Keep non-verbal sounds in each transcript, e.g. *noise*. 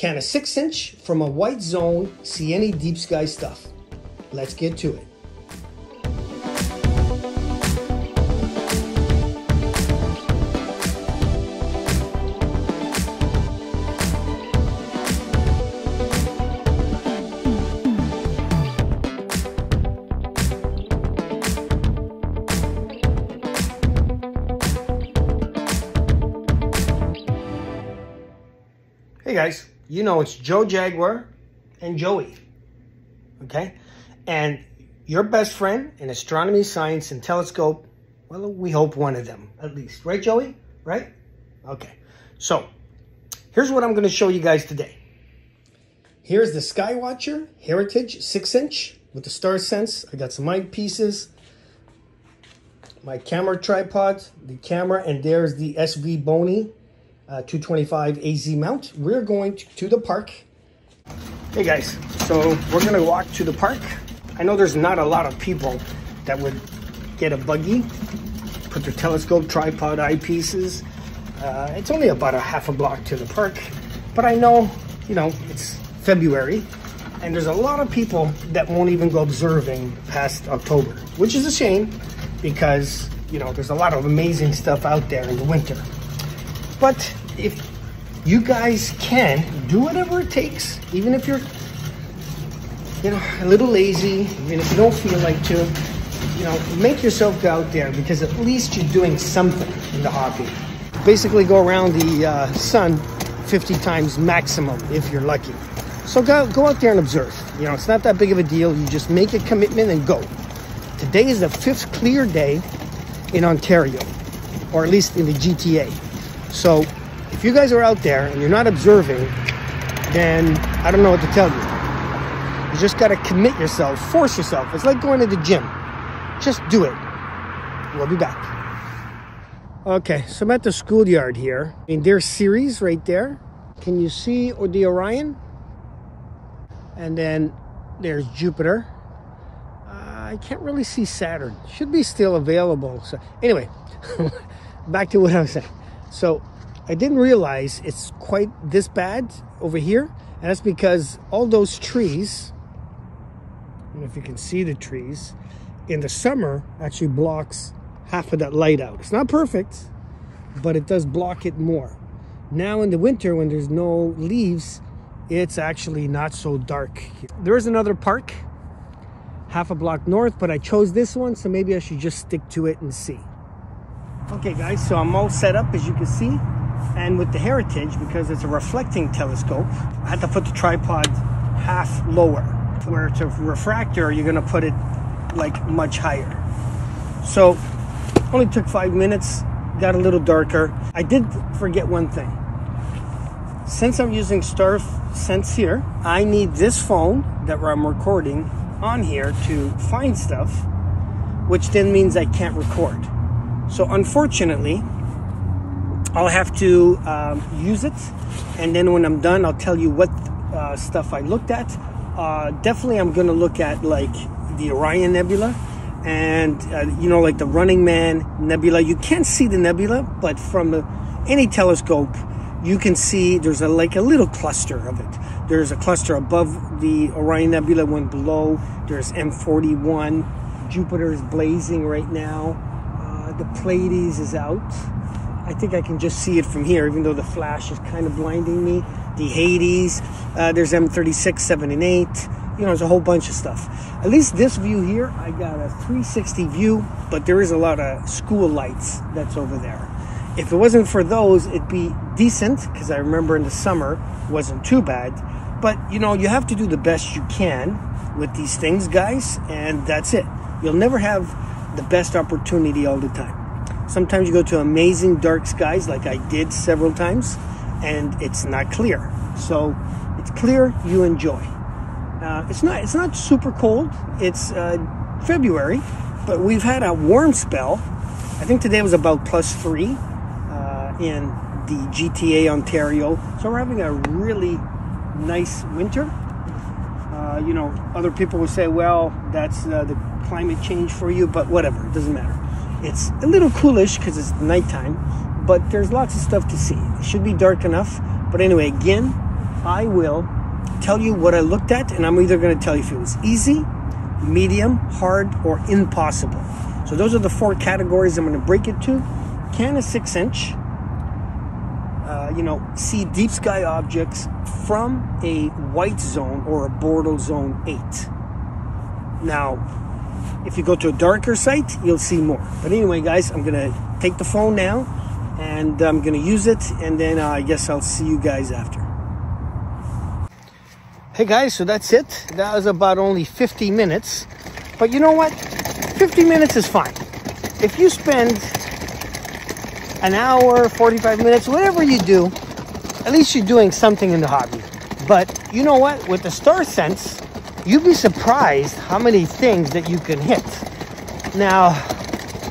Can a 6 inch from a white zone see any deep sky stuff? Let's get to it. Hey guys, you know it's Joe Jaguar and Joey, okay? And your best friend in astronomy, science, and telescope, well, we hope one of them at least. Right, Joey? Right? Okay. So, here's what I'm going to show you guys today. Here's the Skywatcher Heritage 6-inch with the StarSense. I got some mic pieces, my camera tripod, the camera, and there's the SVBONY uh, 225 AZ mount. We're going to, the park. Hey guys, so we're gonna walk to the park. I know there's not a lot of people that would get a buggy, put their telescope, tripod, eyepieces. Uh, it's only about a half a block to the park, but I know, you know, it's February, and there's a lot of people that won't even go observing past October, which is a shame because, you know, there's a lot of amazing stuff out there in the winter. But if you guys can do whatever it takes, even if you're, you know, a little lazy, even if you don't feel like to, you know, make yourself go out there because at least you're doing something in the hobby. Basically, go around the uh, sun 50 times maximum if you're lucky. So go, go out there and observe. You know, it's not that big of a deal. You just make a commitment and go. Today is the fifth clear day in Ontario, or at least in the GTA. So if you guys are out there and you're not observing, then I don't know what to tell you. You just got to commit yourself, force yourself. It's like going to the gym. Just do it. We'll be back. Okay, so I'm at the schoolyard here. I mean, there's Sirius right there. Can you see or the Orion? And then there's Jupiter. Uh, I can't really see Saturn. Should be still available. So anyway, *laughs* back to what I was saying. So I didn't realize it's quite this bad over here. And that's because all those trees, I don't know if you can see the trees, in the summer actually blocks half of that light out. It's not perfect, but it does block it more. Now in the winter when there's no leaves, it's actually not so dark. There is another park half a block north, but I chose this one, so maybe I should just stick to it and see. Okay guys, so I'm all set up as you can see. And with the Heritage, because it's a reflecting telescope, I had to put the tripod half lower. Where it's a refractor, you're gonna put it like much higher. So only took five minutes, got a little darker. I did forget one thing. Since I'm using Star Sense here, I need this phone that I'm recording on here to find stuff, which then means I can't record. So unfortunately, I'll have to um, use it, and then when I'm done, I'll tell you what uh, stuff I looked at. Uh, definitely, I'm gonna look at like the Orion Nebula, and uh, you know, like the Running Man Nebula. You can't see the nebula, but from any telescope, you can see there's a like a little cluster of it. There's a cluster above the Orion Nebula, one below. There's M41. Jupiter is blazing right now the Pleiades is out. I think I can just see it from here, even though the flash is kind of blinding me. The Hyades, uh, there's M36, 7, and 8. You know, there's a whole bunch of stuff. At least this view here, I got a 360 view, but there is a lot of school lights that's over there. If it wasn't for those, it'd be decent, because I remember in the summer, wasn't too bad. But, you know, you have to do the best you can with these things, guys, and that's it. You'll never have the best opportunity all the time. Sometimes you go to amazing dark skies, like I did several times, and it's not clear. So it's clear, you enjoy. Uh, it's not it's not super cold. It's uh, February, but we've had a warm spell. I think today was about plus three uh, in the GTA Ontario. So we're having a really nice winter. Uh, you know, other people would say, well, that's uh, the climate change for you, but whatever, it doesn't matter. It's a little coolish because it's nighttime, but there's lots of stuff to see. It should be dark enough. But anyway, again, I will tell you what I looked at, and I'm either going to tell you if it was easy, medium, hard, or impossible. So those are the four categories I'm going to break it to. Can a six inch, uh, you know, see deep sky objects from a white zone or a Bortle zone 8. Now, if you go to a darker site, you'll see more. But anyway, guys, I'm going to take the phone now and I'm going to use it and then uh, I guess I'll see you guys after. Hey guys, so that's it. That was about only 50 minutes. But you know what? 50 minutes is fine. If you spend an hour, 45 minutes, whatever you do, at least you're doing something in the hobby. But you know what? With the StarSense, you'd be surprised how many things that you can hit. Now,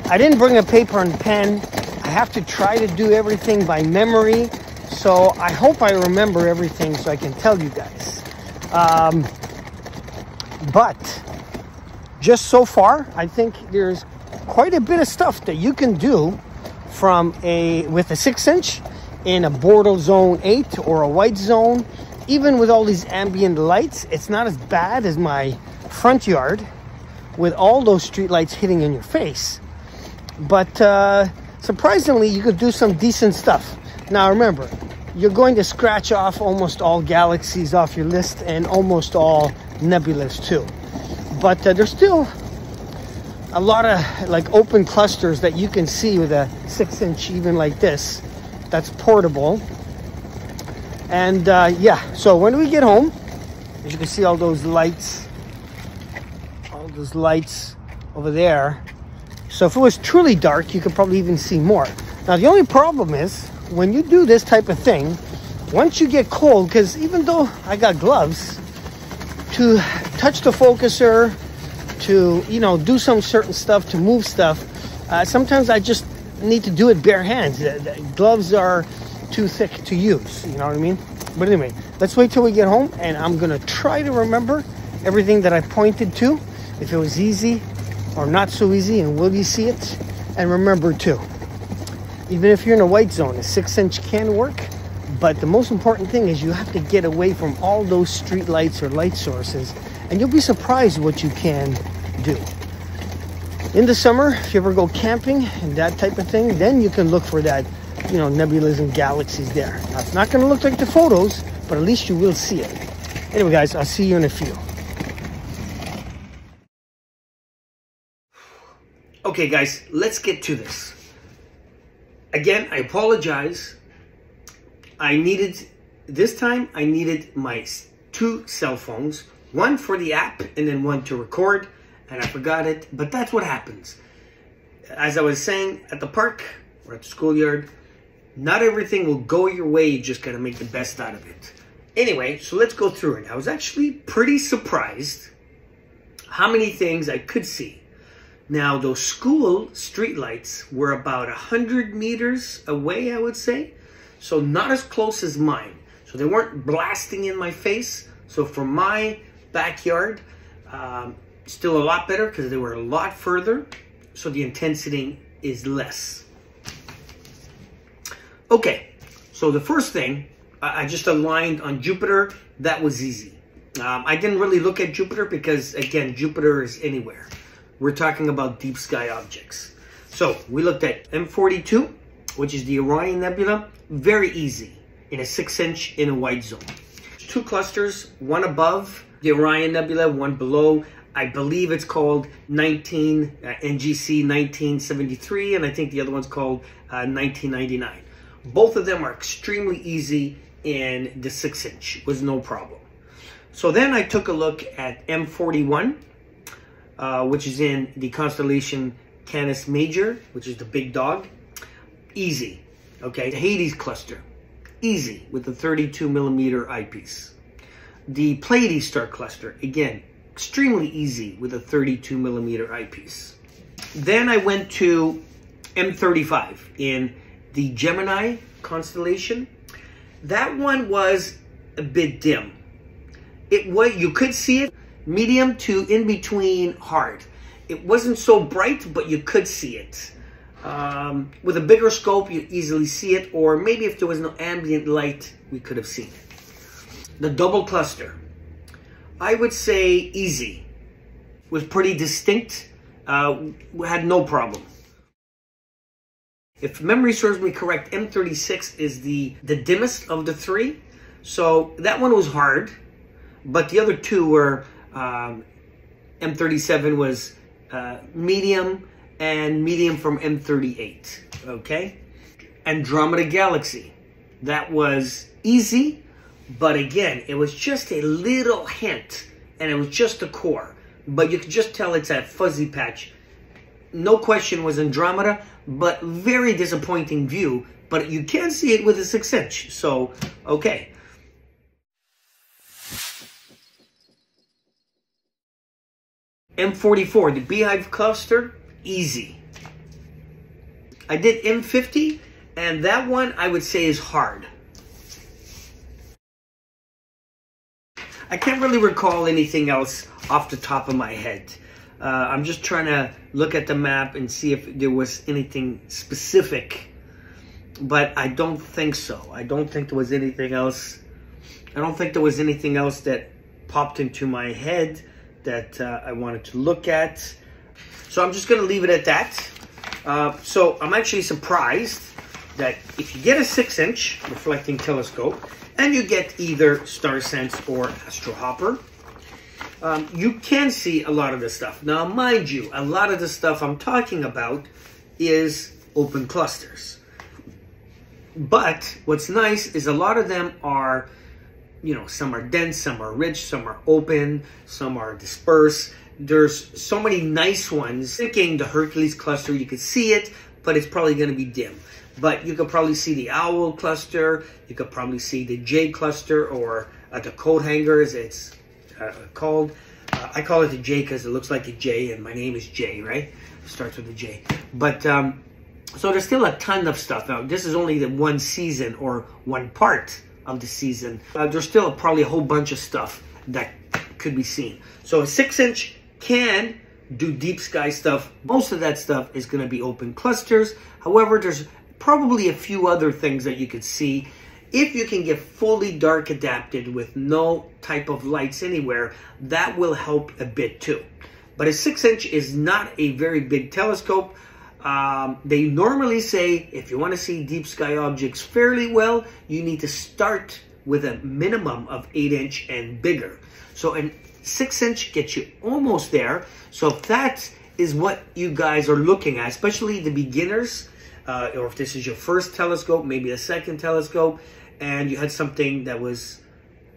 I didn't bring a paper and pen. I have to try to do everything by memory. So I hope I remember everything so I can tell you guys. Um, but just so far, I think there's quite a bit of stuff that you can do from a with a six inch in a Bortle zone eight or a white zone. Even with all these ambient lights, it's not as bad as my front yard with all those street lights hitting in your face. But uh, surprisingly, you could do some decent stuff. Now remember, you're going to scratch off almost all galaxies off your list and almost all nebulas too. But uh, there's still a lot of like open clusters that you can see with a six inch even like this that's portable. And uh, yeah so when we get home as you can see all those lights all those lights over there. So if it was truly dark you could probably even see more. Now the only problem is when you do this type of thing once you get cold because even though I got gloves to touch the focuser to you know do some certain stuff to move stuff. Uh, sometimes i just need to do it bare hands. The, the gloves are too thick to use you know what i mean? But anyway let's wait till we get home and i'm gonna try to remember everything that i pointed to if it was easy or not so easy and will you see it? And remember too even if you're in a white zone a six inch can work but the most important thing is you have to get away from all those street lights or light sources and you'll be surprised what you can do. In the summer, if you ever go camping and that type of thing, then you can look for that, you know, nebulas and galaxies there. Now, it's not going to look like the photos, but at least you will see it. Anyway, guys, I'll see you in a few. Okay, guys, let's get to this. Again, I apologize. I needed, this time, I needed my two cell phones one for the app and then one to record, and I forgot it. But that's what happens. As I was saying, at the park or at the schoolyard, not everything will go your way. You just got to make the best out of it. Anyway, so let's go through it. I was actually pretty surprised how many things I could see. Now, those school streetlights were about 100 meters away, I would say. So not as close as mine. So they weren't blasting in my face. So for my backyard. Um, still a lot better because they were a lot further, so the intensity is less. Okay, so the first thing, I just aligned on Jupiter. That was easy. Um, I didn't really look at Jupiter because, again, Jupiter is anywhere. We're talking about deep sky objects. So we looked at M42, which is the Orion Nebula. Very easy in a six inch in a white zone. Two clusters, one above the Orion Nebula, one below. I believe it's called 19 uh, NGC 1973, and I think the other one's called uh, 1999. Both of them are extremely easy in the six inch, was no problem. So then I took a look at M41, uh, which is in the constellation Canis Major, which is the big dog. Easy, okay? The Hyades cluster, easy with the 32 millimeter eyepiece. The Pleiades star cluster, again, extremely easy with a 32 millimeter eyepiece. Then I went to M35 in the Gemini constellation. That one was a bit dim. It was you could see it medium to in between hard. It wasn't so bright, but you could see it. Um, with a bigger scope, you easily see it, or maybe if there was no ambient light, we could have seen it. The double cluster. I would say easy. Was pretty distinct. Uh, had no problem. If memory serves me correct, M36 is the, the dimmest of the three. So that one was hard, but the other two were um, M37 was uh, medium and medium from M38. Okay, Andromeda Galaxy, that was easy, but again, it was just a little hint, and it was just the core, but you could just tell it's that fuzzy patch. No question was Andromeda, but very disappointing view. But you can see it with a six inch, so okay. M44, the Beehive cluster, easy. I did M50, and that one I would say is hard. I can't really recall anything else off the top of my head. Uh, I'm just trying to look at the map and see if there was anything specific, but I don't think so. I don't think there was anything else. I don't think there was anything else that popped into my head that uh, I wanted to look at. So I'm just going to leave it at that. Uh, so I'm actually surprised that if you get a 6-inch reflecting telescope and you get either StarSense or AstroHopper, um, you can see a lot of this stuff. Now, mind you, a lot of the stuff I'm talking about is open clusters. But what's nice is a lot of them are you know, some are dense, some are rich, some are open, some are dispersed. There's so many nice ones. Thinking the Hercules cluster, you could see it, but it's probably going to be dim. But you could probably see the owl cluster. You could probably see the J cluster or uh, the coat hangers. It's uh, called. Uh, I call it the J because it looks like a J, and my name is J, right? It starts with a J. But um, so there's still a ton of stuff. Now this is only the one season or one part of the season. Uh, there's still probably a whole bunch of stuff that could be seen. So a six inch can do deep sky stuff. Most of that stuff is going to be open clusters. However, there's probably a few other things that you could see. If you can get fully dark adapted with no type of lights anywhere, that will help a bit too. But a six inch is not a very big telescope. Um, they normally say if you want to see deep sky objects fairly well, you need to start with a minimum of 8 inch and bigger. So a 6 inch gets you almost there. So if that is what you guys are looking at, especially the beginners, uh, or if this is your first telescope, maybe a second telescope, and you had something that was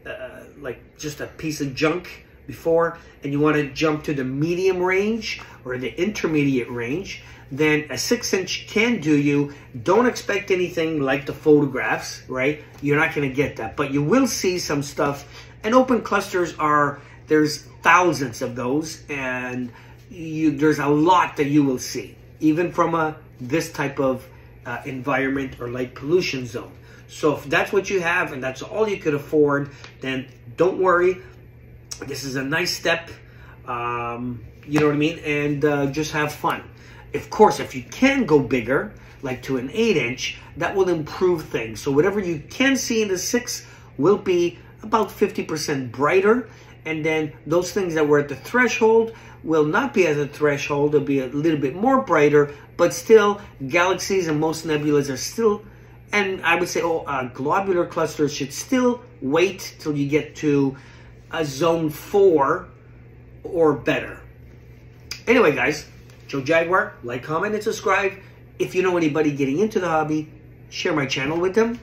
uh, like just a piece of junk before, and you want to jump to the medium range or the intermediate range, then a six inch can do you. Don't expect anything like the photographs, right? You're not going to get that, but you will see some stuff. And open clusters are, there's thousands of those and you, there's a lot that you will see, even from a this type of uh, environment or light pollution zone. So if that's what you have and that's all you could afford, then don't worry. This is a nice step. Um, you know what I mean? And uh, just have fun. Of course, if you can go bigger, like to an 8 inch, that will improve things. So whatever you can see in the 6 will be about 50% brighter. And then those things that were at the threshold will not be at the threshold. They'll be a little bit more brighter, but still galaxies and most nebulas are still, and I would say oh, uh, globular clusters should still wait till you get to a zone 4 or better. Anyway, guys, Joe Jaguar, like, comment, and subscribe. If you know anybody getting into the hobby, share my channel with them.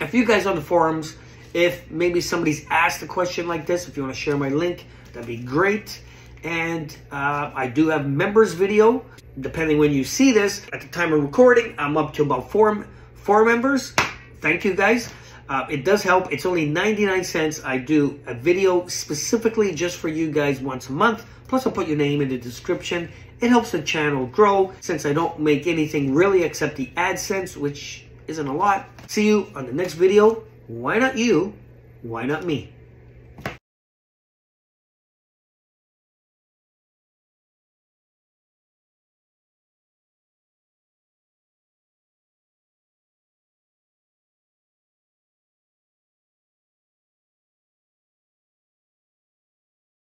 If you guys on the forums, if maybe somebody's asked a question like this, if you want to share my link, that'd be great. And uh, I do have members video. Depending when you see this, at the time of recording, I'm up to about four, four members. Thank you guys. Uh, it does help. It's only 99 cents. I do a video specifically just for you guys once a month. Plus, I'll put your name in the description. It helps the channel grow since I don't make anything really except the AdSense, which isn't a lot. See you on the next video. Why not you? Why not me?